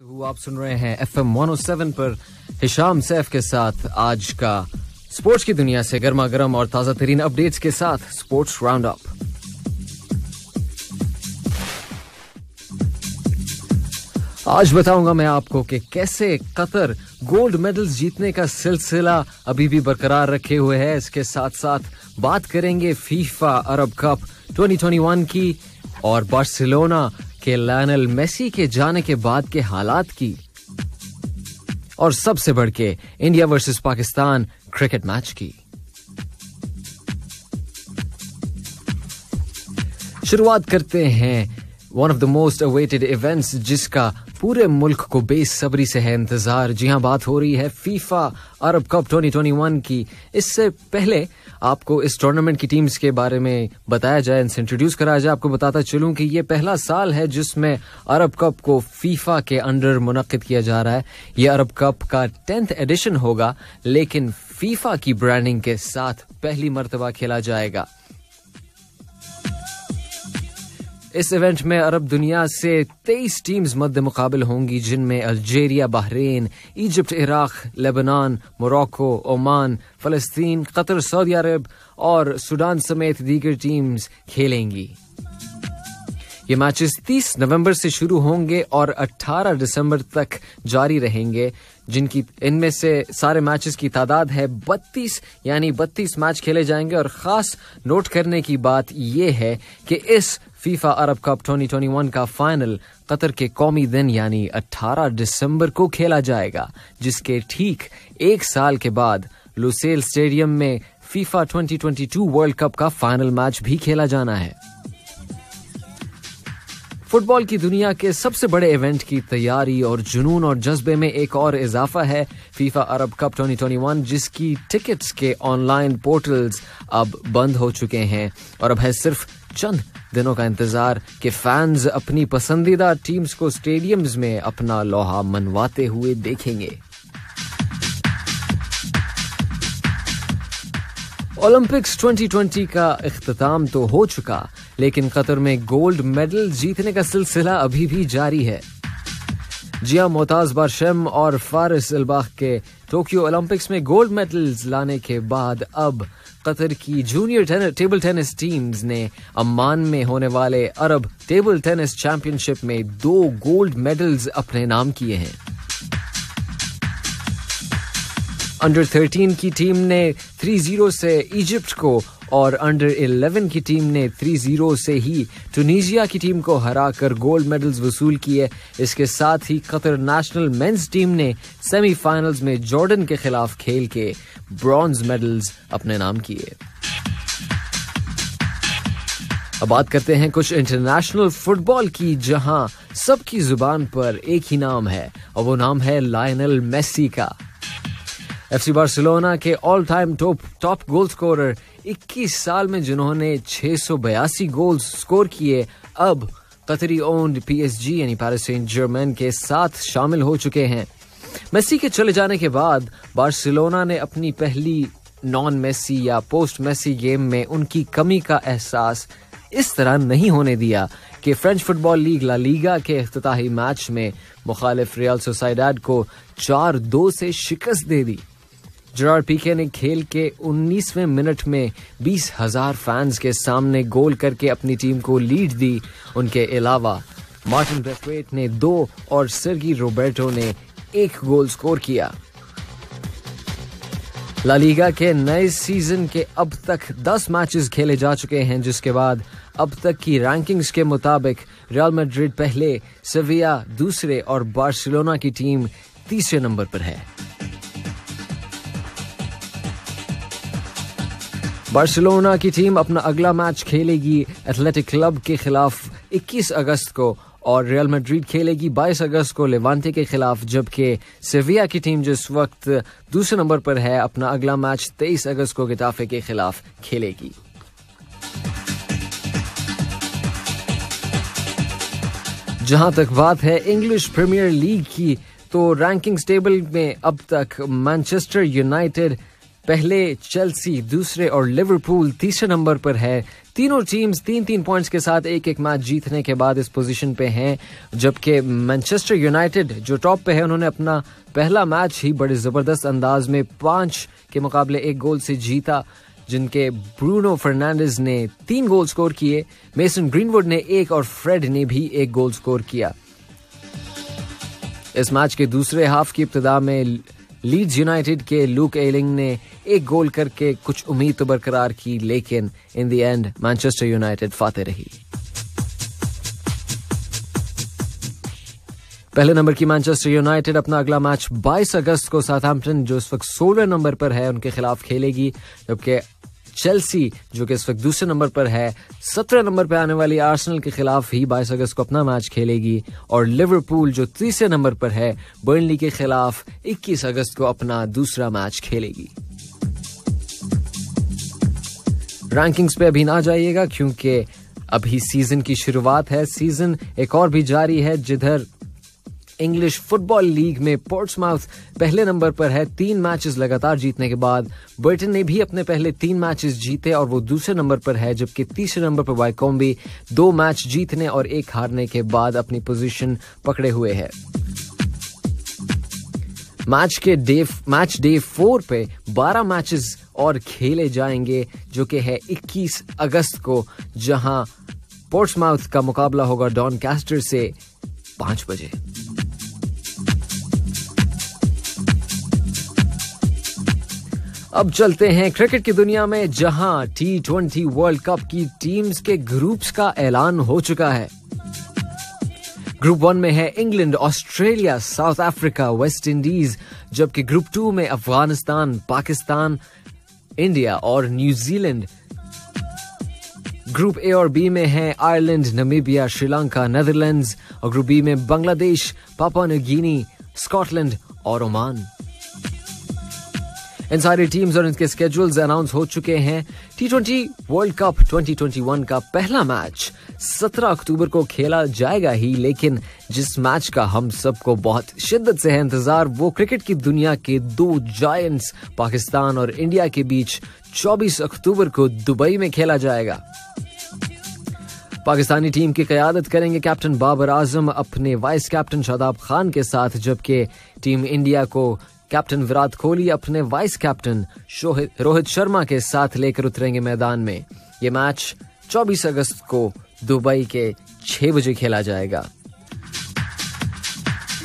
तो आप सुन रहे हैं एफ़ एम वन पर हिशाम सैफ के साथ आज का स्पोर्ट्स की दुनिया से गर्मा गर्म और ताज़ा तरीन अपडेट्स के साथ स्पोर्ट्स राउंड अप आज बताऊँगा मैं आपको कि कैसे कतर गोल्ड मेडल्स जीतने का सिलसिला अभी भी बरकरार रखे हुए है। इसके साथ साथ बात करेंगे फीफा अरब कप 2021 की और बार्सिलोना के लायनल मेसी के जाने के बाद के हालात की। और सबसे बढ़ के India versus Pakistan cricket match की। शुरुआत करते हैं one of the most awaited events जिसका पूरे मुल्क को बेसब्री से है इंतज़ार। जी हाँ बात हो रही है फीफा अरब कप 2021 की। इससे पहले आपको इस टूर्नामेंट की टीम्स के बारे में बताया जाए इनसे इंट्रोड्यूस कराया जाए, आपको बताता चलूँ कि ये पहला साल है जिसमें अरब कप को फीफा के अंडर मुनद किया जा रहा है। ये अरब कप का टेंथ एडिशन होगा, लेकिन फीफा की ब्रांडिंग के साथ पहली मरतबा खेला जाएगा। इस इवेंट में अरब दुनिया से तेईस टीम्स मध्य मुकाबल होंगी, जिनमें Algeria, Bahrain, Egypt, Iraq, Lebanon, Morocco, Oman, फलस्तीन, Qatar, सऊदी अरब और सूडान समेत दीगर टीम्स खेलेंगी। ये मैचेस 30 नवंबर से शुरू होंगे और 18 दिसंबर तक जारी रहेंगे, जिनकी, इनमें से सारे मैचेस की तादाद है 32 यानी 32 मैच खेले जाएँगे और खास नोट करने की बात यह है कि इस फीफा अरब कप 2021 का फाइनल कतर के कौमी दिन, यानी 18 दिसंबर को खेला जाएगा, जिसके ठीक एक साल के बाद लुसेल स्टेडियम में फीफा 2022 वर्ल्ड कप का फाइनल मैच भी खेला जाना है। फुटबॉल की दुनिया के सबसे बड़े इवेंट की तैयारी और जुनून और जज्बे में एक और इजाफा है फीफा अरब कप 2021 जिसकी टिकट्स के ऑनलाइन पोर्टल्स अब बंद हो चुके हैं। और अब है सिर्फ़ चंद दिनों का इंतज़ार कि फैंस अपनी पसंदीदा टीम्स को स्टेडियम्स में अपना लोहा मनवाते हुए देखेंगे। ओलंपिक्स 2020 का अख्ताम तो हो चुका, लेकिन कतर में गोल्ड मेडल जीतने का सिलसिला अभी भी जारी है। जिया मोताज बारशम और फारिस अलबाख के टोक्यो ओलंपिक्स में गोल्ड मेडल्स लाने के बाद अब कतर की जूनियर टेबल टेनिस टीम्स ने अम्मान में होने वाले अरब टेबल टेनिस चैंपियनशिप में दो गोल्ड मेडल्स अपने नाम किए हैं। अंडर 13 की टीम ने 3-0 से इजिप्ट को और अंडर 11 की टीम ने 3-0 से ही टूनीजिया की टीम को हराकर गोल्ड मेडल्स वसूल किए। इसके साथ ही कतर नेशनल मेंस टीम ने सेमीफाइनल्स में जॉर्डन के खिलाफ खेल के ब्रॉन्ज मेडल्स अपने नाम किए। अब बात करते हैं कुछ इंटरनेशनल फुटबॉल की, जहाँ सबकी ज़ुबान पर एक ही नाम है, और वो नाम है लायनल मेसी का। एफसी बार्सिलोना के all time top top goal scorer 21 साल में जिन्होंने छह गोल स्कोर किए, अब कतरी ओन्ड पीएसजी यानी पेरिस सेंट जर्मन के साथ शामिल हो चुके हैं। मेसी के चले जाने के बाद बार्सिलोना ने अपनी पहली नॉन मेसी या पोस्ट मेसी गेम में उनकी कमी का एहसास इस तरह नहीं होने दिया कि French football league La Liga के अफ्ताही मैच में मुखालिफ रियल सोसाइडाड को चार दो से शिकस्त दे दी। जरार पीके ने खेल के 19वें मिनट में बीस हज़ार फैंस के सामने गोल करके अपनी टीम को लीड दी। उनके अलावा मार्टिन ब्रेथवेट ने दो और सरगी रोबर्टो ने एक गोल स्कोर किया। लालीगा के नए सीज़न के अब तक 10 मैचेस खेले जा चुके हैं, जिसके बाद अब तक की रैंकिंग्स के मुताबिक रियल मैड्रिड पहले सविया दूसरे और बार्सिलोना की टीम तीसरे नंबर पर है। बार्सिलोना की टीम अपना अगला मैच खेलेगी एथलेटिक क्लब के खिलाफ 21 अगस्त को और रियल मैड्रिड खेलेगी 22 अगस्त को लेवांटे के खिलाफ, जबकि सेविया की टीम जिस वक्त दूसरे नंबर पर है, अपना अगला मैच 23 अगस्त को गिटाफे के खिलाफ खेलेगी। जहाँ तक बात है इंग्लिश प्रीमियर लीग की तो रैंकिंग्स टेबल में अब तक मैनचेस्टर यूनाइटेड पहले चेल्सी दूसरे और लिवरपूल तीसरे नंबर पर है। तीनों टीम्स तीन तीन पॉइंट्स के साथ एक एक मैच जीतने के बाद इस पोजीशन पे हैं, जबकि मैनचेस्टर यूनाइटेड जो टॉप पे है, उन्होंने अपना पहला मैच ही बड़े ज़बरदस्त अंदाज में पाँच के मुकाबले एक गोल से जीता, जिनके ब्रूनो फर्नांडिस ने तीन गोल स्कोर किए मेसन ग्रीनवुड ने एक और फ्रेड ने भी एक गोल स्कोर किया। इस मैच के दूसरे हाफ़ की इब्तदा में लीड्स यूनाइटेड के लूक एलिंग ने एक गोल करके कुछ उम्मीद तो बरकरार की, लेकिन in the end Manchester United फाते रही। पहले नंबर की मैनचेस्टर यूनाइटेड अपना अगला मैच 22 अगस्त को साउथहैम्पटन जो इस वक्त सोलह नंबर पर है, उनके खिलाफ खेलेगी, जबकि चेल्सी जो कि इस वक्त दूसरे नंबर पर है, सत्रह नंबर पर आने वाली आर्सेनल के खिलाफ ही बाईस अगस्त को अपना मैच खेलेगी। और लिवरपूल जो तीसरे नंबर पर है बर्नली के खिलाफ 21 अगस्त को अपना दूसरा मैच खेलेगी। रैंकिंग्स पे अभी ना जाइएगा, क्योंकि अभी सीज़न की शुरुआत है। सीज़न एक और भी जारी है, जिधर इंग्लिश फुटबॉल लीग में पोर्ट्समाउथ पहले नंबर पर है। तीन मैचेस लगातार जीतने के बाद ब्रिटेन ने भी अपने पहले तीन मैचेस जीते और वो दूसरे नंबर पर है, जबकि तीसरे नंबर पर वाइकॉम्बी दो मैच जीतने और एक हारने के बाद अपनी पोजीशन पकड़े हुए है। मैच के डे, मैच डे फोर पे 12 मैचेस और खेले जाएँगे, जो कि है 21 अगस्त को, जहाँ पोर्ट्समाउथ का मुकाबला होगा डॉन कैस्टर से पाँच बजे। अब चलते हैं क्रिकेट की दुनिया में, जहाँ टी ट्वेंटी वर्ल्ड कप की टीम्स के ग्रुप्स का ऐलान हो चुका है। ग्रुप वन में है England Australia South Africa West Indies जबकि ग्रुप टू में अफ़गानिस्तान, पाकिस्तान इंडिया और न्यूजीलैंड ग्रुप ए और बी में है आयरलैंड नमीबिया श्रीलंका नेदरलैंड्स और ग्रुप बी में Bangladesh Papua New Guinea Scotland और ओमान इन सारी टीम्स और इनके स्केड्यूल्स अनाउंस हो चुके हैं। टी ट्वेंटी वर्ल्ड कप 2021 का पहला मैच 17 अक्टूबर को खेला जाएगा ही, लेकिन जिस मैच का हम सबको बहुत शिद्दत से है इंतज़ार, वो क्रिकेट की दुनिया के दो जायंट्स पाकिस्तान और इंडिया के बीच 24 अक्टूबर को दुबई में खेला जाएगा। पाकिस्तानी टीम की क्यादत करेंगे कैप्टन बाबर आज़म, अपने वाइस कैप्टन शादाब खान के साथ, जबकि टीम इंडिया को कैप्टन विराट कोहली अपने वाइस कैप्टन रोहित शर्मा के साथ लेकर उतरेंगे मैदान में। ये मैच 24 अगस्त को दुबई के छह बजे खेला जाएगा।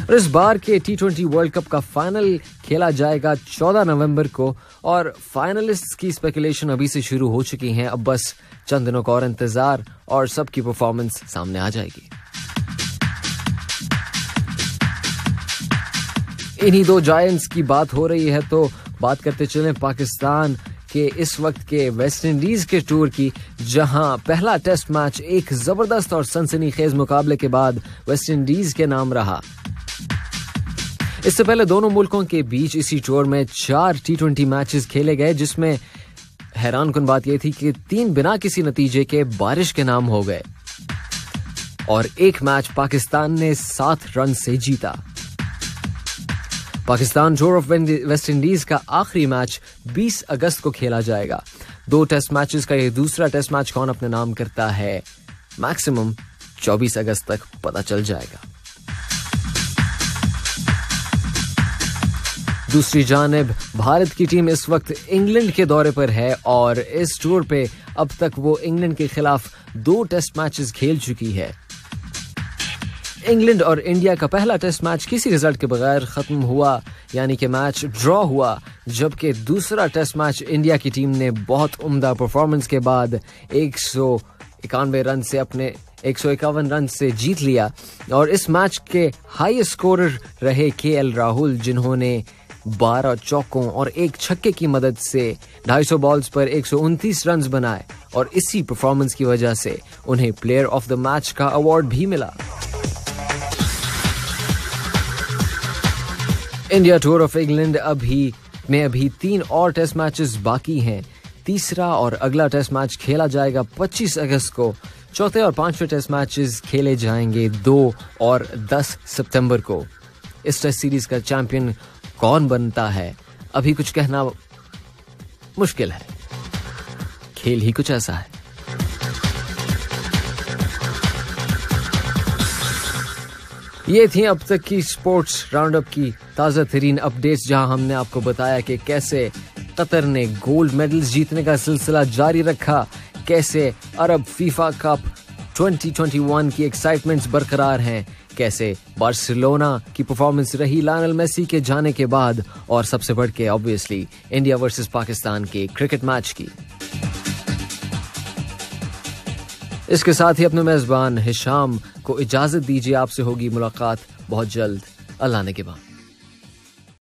और इस बार के टी ट्वेंटी वर्ल्ड कप का फाइनल खेला जाएगा 14 नवंबर को, और फाइनलिस्ट की स्पेकुलेशन अभी से शुरू हो चुकी हैं। अब बस चंद दिनों का और इंतज़ार, और सबकी परफॉर्मेंस सामने आ जाएगी। इन्हीं दो जायंट्स की बात हो रही है तो बात करते चले पाकिस्तान के इस वक्त के वेस्ट इंडीज के टूर की, जहाँ पहला टेस्ट मैच एक ज़बरदस्त और सनसनीखेज मुकाबले के बाद वेस्ट इंडीज के नाम रहा। इससे पहले दोनों मुल्कों के बीच इसी टूर में चार टी ट्वेंटी मैचेस खेले गए, जिसमें हैरान कन बात यह थी कि तीन बिना किसी नतीजे के बारिश के नाम हो गए। और एक मैच पाकिस्तान ने सात रन से जीता। Pakistan tour of West Indies का आखिरी मैच 20 अगस्त को खेला जाएगा। दो टेस्ट मैचेस का ये दूसरा टेस्ट मैच कौन अपने नाम करता है? मैक्सिमम 24 अगस्त तक पता चल जाएगा। दूसरी जानब, भारत की टीम इस वक्त इंग्लैंड के दौरे पर है और इस टूर पे अब तक वो इंग्लैंड के खिलाफ दो टेस्ट मैचेस खेल चुकी है। इंग्लैंड और इंडिया का पहला टेस्ट मैच किसी रिज़ल्ट के बगैर खत्म हुआ, यानी कि मैच ड्रॉ हुआ, जबकि दूसरा टेस्ट मैच इंडिया की टीम ने बहुत उम्दा परफॉर्मेंस के बाद एक सौ इक्यानवे रन से अपने, एक सौ इक्यावन रन से जीत लिया। और इस मैच के हाईएस्ट स्कोरर रहे के एल राहुल, जिन्होंने 12 चौकों और एक छक्के की मदद से 250 बॉल्स पर एक रन बनाए, और इसी परफॉर्मेंस की वजह से उन्हें प्लेयर ऑफ़ द मैच का अवार्ड भी मिला। इंडिया टूर ऑफ़ इंग्लैंड अभी, में अभी तीन और टेस्ट मैचेस बाकी हैं। तीसरा और अगला टेस्ट मैच खेला जाएगा 25 अगस्त को। चौथे और पाँचवें टेस्ट मैचेस खेले जाएँगे दो और 10 सितंबर को। इस टेस्ट सीरीज़ का चैंपियन कौन बनता है? अभी कुछ कहना मुश्किल है। खेल ही कुछ ऐसा है। ये थी अब तक की स्पोर्ट्स राउंड अप की ताज़ा तरीन अपडेट्स, जहाँ हमने आपको बताया कि कैसे कतर ने गोल्ड मेडल्स जीतने का सिलसिला जारी रखा, कैसे अरब फीफा कप 2021 की एक्साइटमेंट्स बरकरार हैं, कैसे बार्सिलोना की परफॉर्मेंस रही लानल मेसी के जाने के बाद, और सबसे बढ़ के ऑब्वियसली इंडिया वर्सेस पाकिस्तान के क्रिकेट मैच की। इसके साथ ही अपने मेजबान हिशाम को इजाज़त दीजिए। आपसे होगी मुलाकात बहुत जल्द। अल्लाह ने के बाद।